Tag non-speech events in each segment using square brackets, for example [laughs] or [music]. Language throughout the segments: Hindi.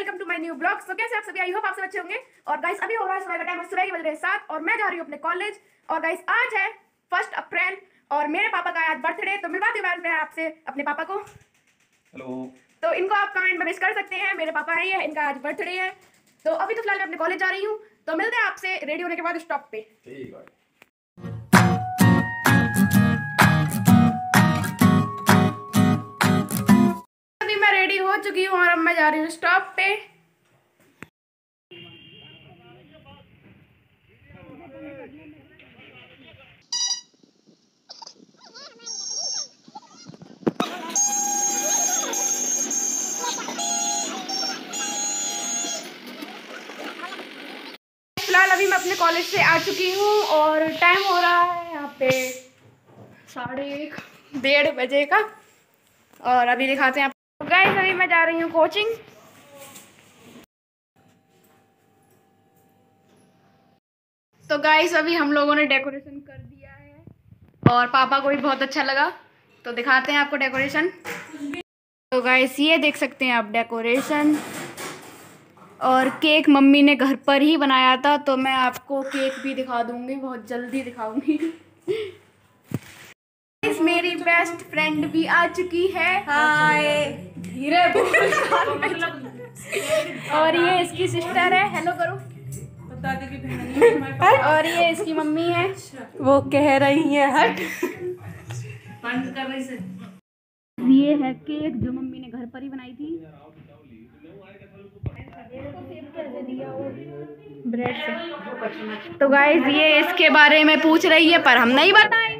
Welcome to my new blog so कैसे आप सभी आई होप आप सब अच्छे होंगे। और गाइस अभी हो रहा है सुबह का टाइम सुबह के बज रहे हैं सात और मैं जा रही हूँ अपने कॉलेज और गाइस आज है फ़र्स्ट अप्रैल और मेरे पापा का आज बर्थडे तो मिलवाती हूँ मैं आपसे अपने पापा को। हेलो तो इनको आप कमेंट में विश कर सकते हैं मेरे पापा है ये इनका आज बर्थडे है। तो अभी तो फ़िलहाल मैं अपने कॉलेज जा रही हूँ। तो मिलते हैं आपसे रेडी होने के बाद स्टॉप पे। ठीक है। चुकी हूँ और अब मैं जा रही हूँ स्टॉप पे। फ़िलहाल अभी मैं अपने कॉलेज से आ चुकी हूँ और टाइम हो रहा है यहाँ पे साढ़े एक, डेढ़ बजे का। और अभी दिखाते हैं आप गाइस अभी मैं जा रही हूँ कोचिंग तो गाइस अभी हम लोगों ने डेकोरेशन कर दिया है और पापा को भी बहुत अच्छा लगा। तो दिखाते हैं आपको डेकोरेशन तो गाइस ये देख सकते हैं आप डेकोरेशन और केक मम्मी ने घर पर ही बनाया था तो मैं आपको केक भी दिखा दूँगी, बहुत जल्दी दिखाऊँगी। मेरी बेस्ट फ्रेंड भी आ चुकी है। हाय। धीरे और ये इसकी सिस्टर है। हेलो करो। और ये इसकी मम्मी है। वो कह रही है हट। कर रही ये है केक जो मम्मी ने घर पर ही बनाई थी। ब्रेड से तो गाइज़ ये इसके बारे में पूछ रही है पर हम नहीं बताएँगे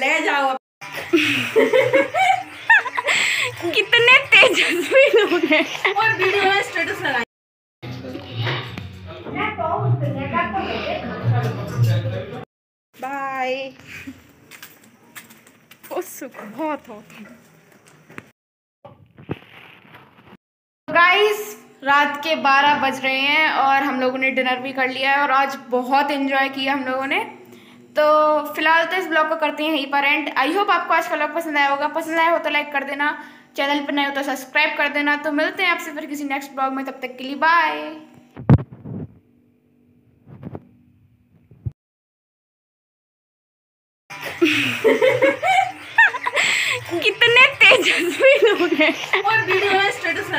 ले जाओ कितने तेजस्वी लोग हैं। और वीडियो में स्टेटस लगाए बाय ओ बहुत होती रात के 12 बज रहे हैं और हम लोगों ने डिनर भी कर लिया है और आज बहुत एंजॉय किया हम लोगों ने। तो फ़िलहाल तो इस ब्लॉग को करते हैं यहीं पर एंड आई होप आपको आज का ब्लॉग पसंद आया होगा। पसंद आया हो तो लाइक कर देना। चैनल पर नए हो तो सब्सक्राइब कर देना। तो मिलते हैं आपसे फिर किसी नेक्स्ट ब्लॉग में। तब तक के लिए बाय [laughs] कितने तेजस्वी लोग हैं। और वीडियो में स्टेटस